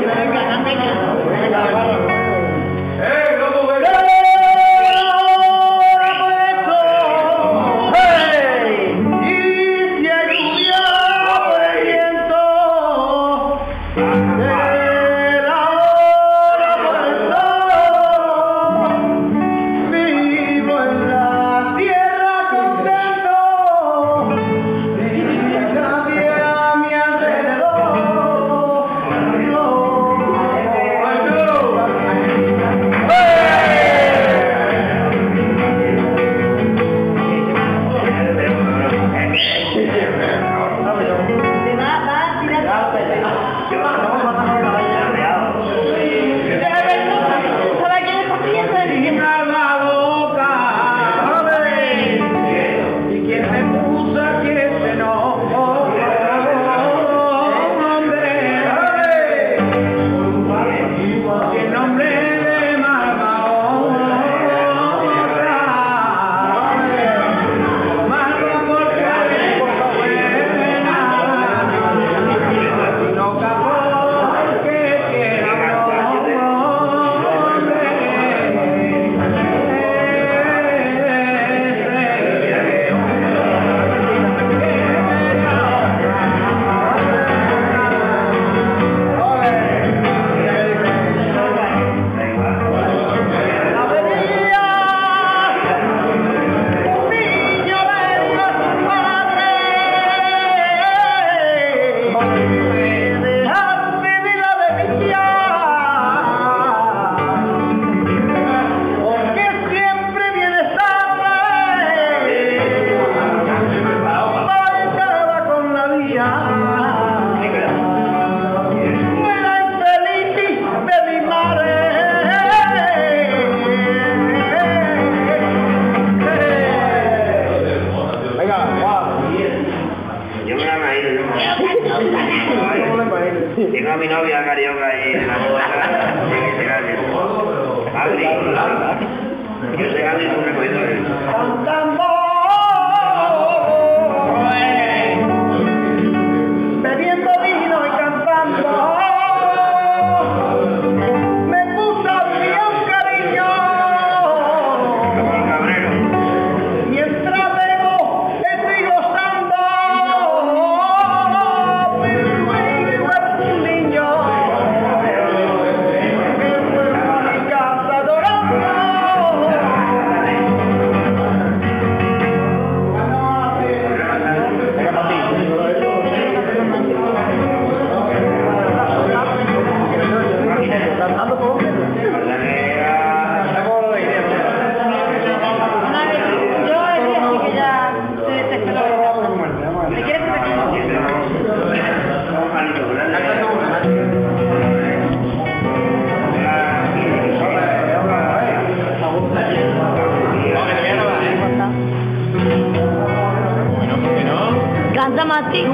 Yeah. mi novia carioca allí en la Abri, yo sé que Abri es un recogedor. Ты